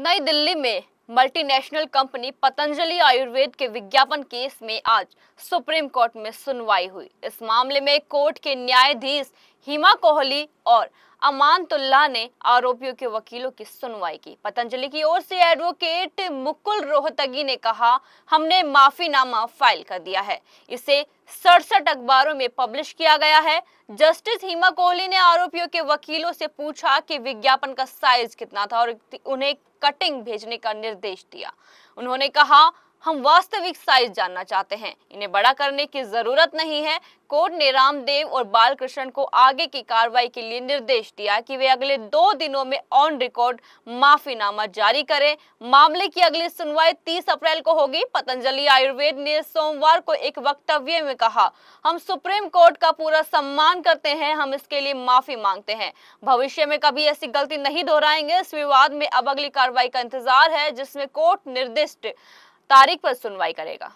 नई दिल्ली में multinational company Patanjali Ayurveda के विज्ञापन केस में आज सुप्रीम कोर्ट में सुनवाई हुई। इस मामले में कोर्ट के न्यायाधीश हिमा कोहली और अमानतुल्लाह ने आरोपियों के वकीलों की सुनवाई की। पतंजलि की ओर से एडवोकेट मुकुल रोहतगी ने कहा, हमने माफीनामा फ़ाइल कर दिया है। इसे सड़सठ अखबारों में पब्लिश किया गया है। जस्टिस हिमा कोहली ने आरोपियों के वकीलों से पूछा कि विज्ञापन का साइज़ कितना था और उन्हें कटिंग भेजने का निर्देश दिया। उन्होंने कहा हम वास्तविक साइज़ जानना चाहते हैं। इन्हें बड़ा करने की ज़रूरत नहीं है। कोर्ट ने रामदेव और बालकृष्ण को आगे की कार्रवाई के लिए निर्देश दिया कि वे अगले दो दिनों में ऑन रिकॉर्ड माफीनामा जारी करें। मामले की अगली सुनवाई 30 अप्रैल को होगी। पतंजलि आयुर्वेद ने सोमवार को एक वक्तव्य में कहा, हम सुप्रीम कोर्ट का पूरा सम्मान करते हैं। हम इसके लिए माफ़ी मांगते हैं। भविष्य में कभी ऐसी गलती नहीं दोहराएँगे। इस विवाद में अब अगली कार्रवाई का इंतज़ार है, जिसमें कोर्ट निर्दिष्ट तारीख पर सुनवाई करेगा।